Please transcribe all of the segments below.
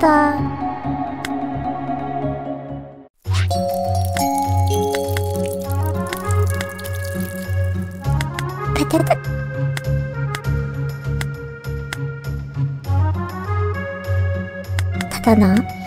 た。ただな。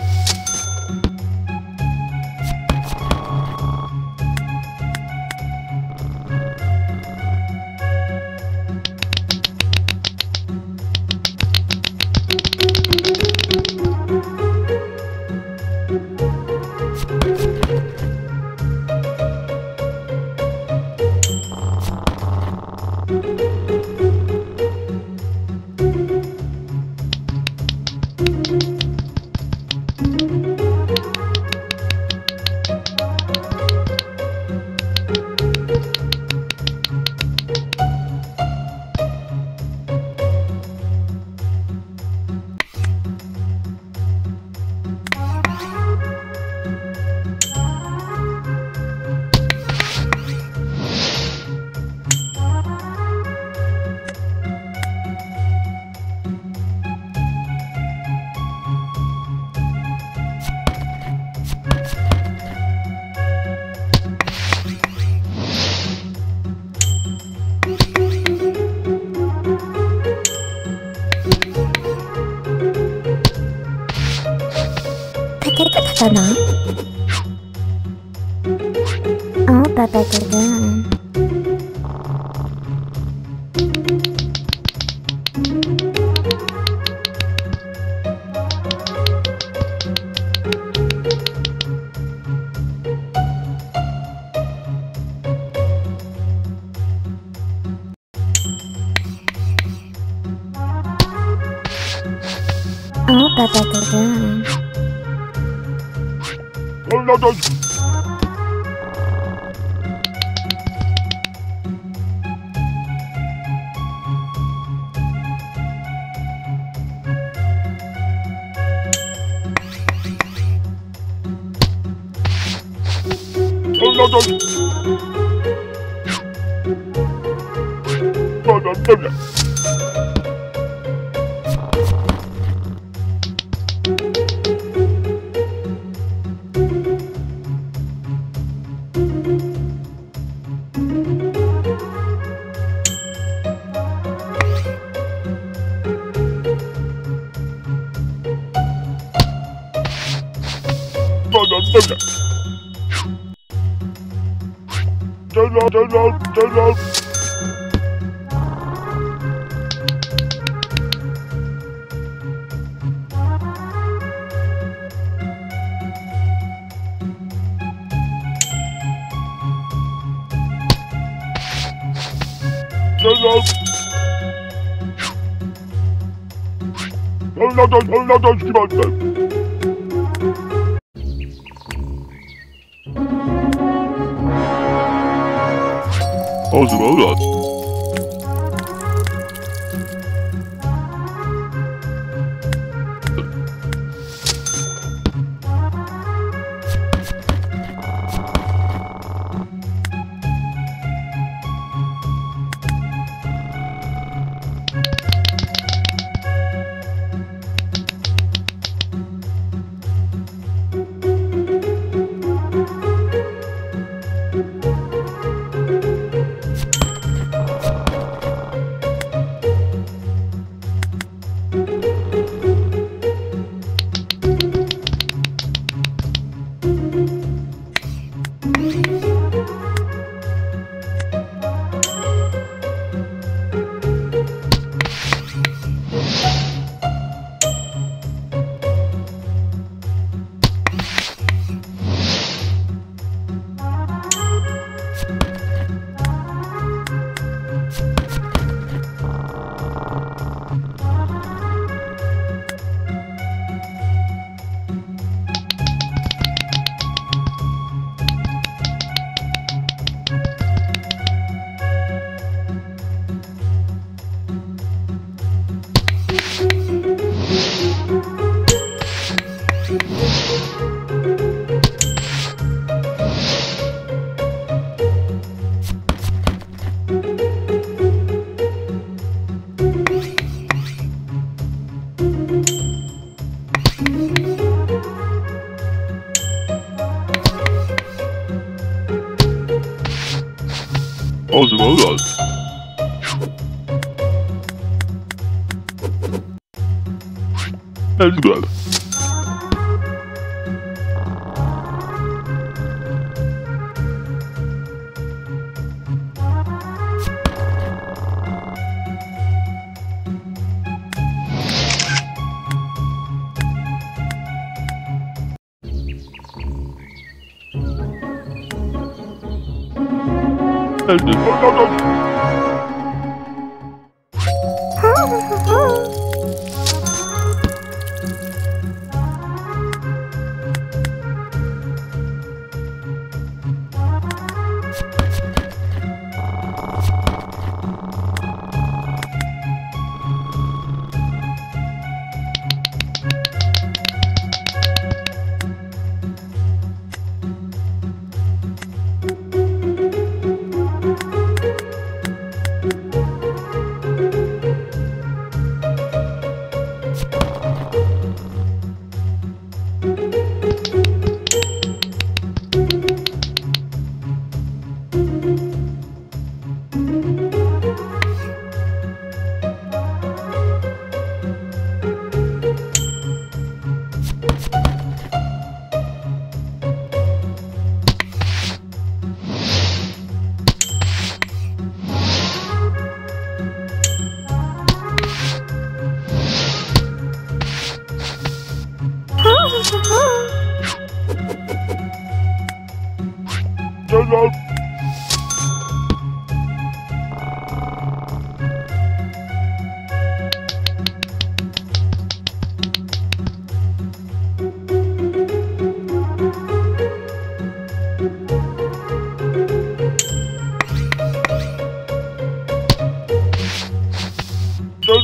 Not? Oh, Papa Kerjaan. Oh, Papa Kerjaan. evladım. Evladım. Evladım. Evladım. 잘라 잘라 잘라 잘라 잘라 잘라 잘라 어지러워. Aus dem Haus. Oh,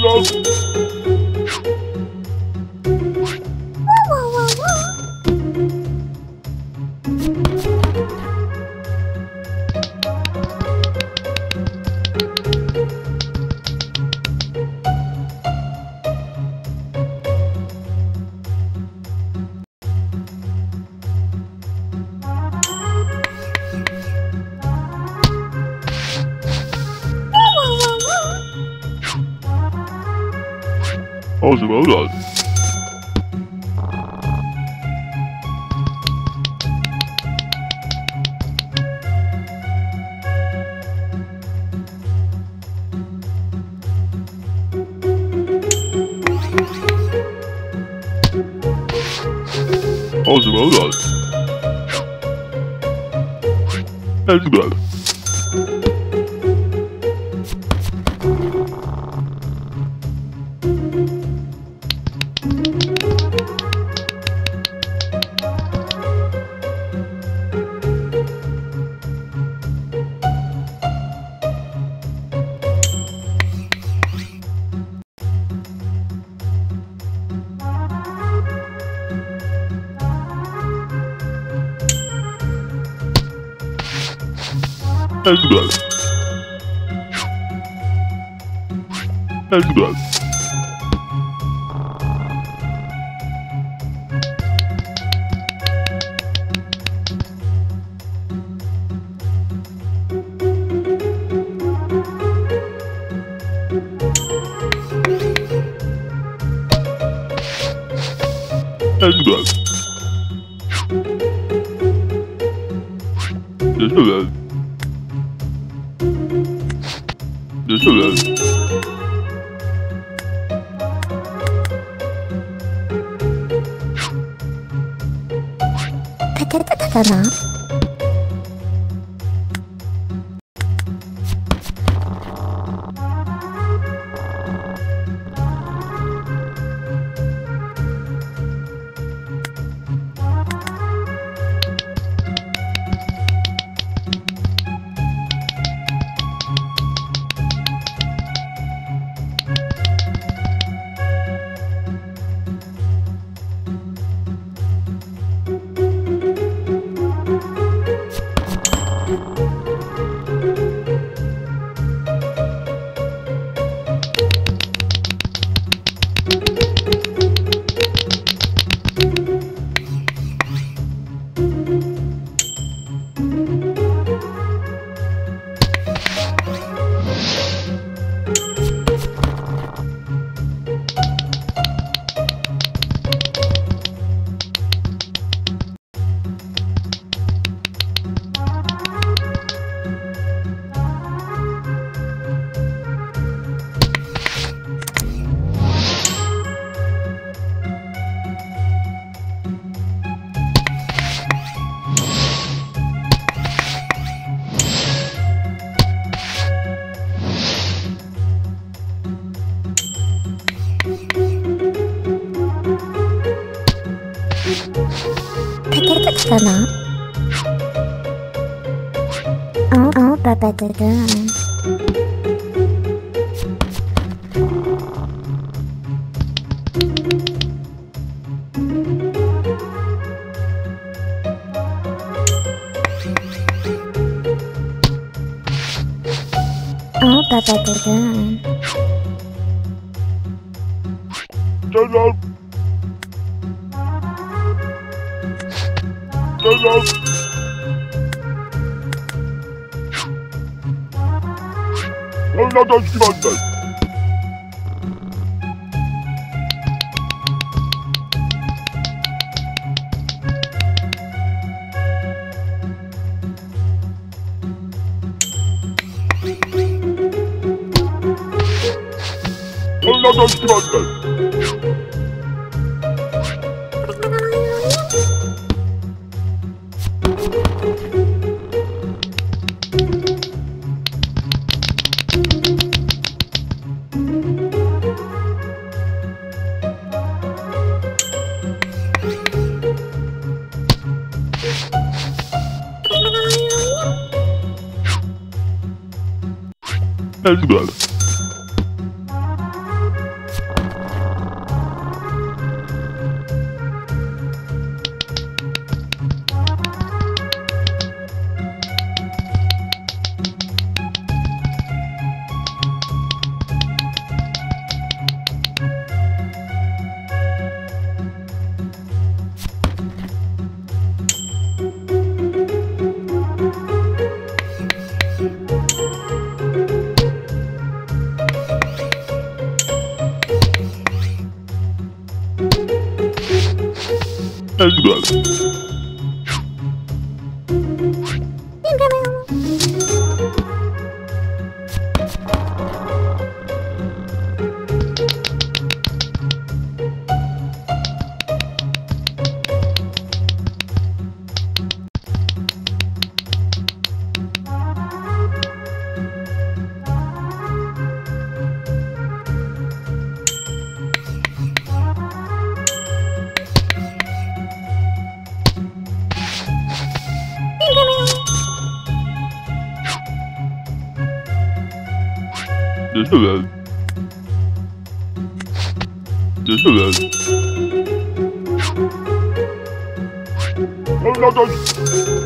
love How's about that? How's about that? Elbette. Elbette. 干嘛 Sana. Oh, oh, Papa Dragon. Oh, Papa Dragon. Selam. Onunla da güvenmez. Onunla da güvenmez. É Oh, no, no.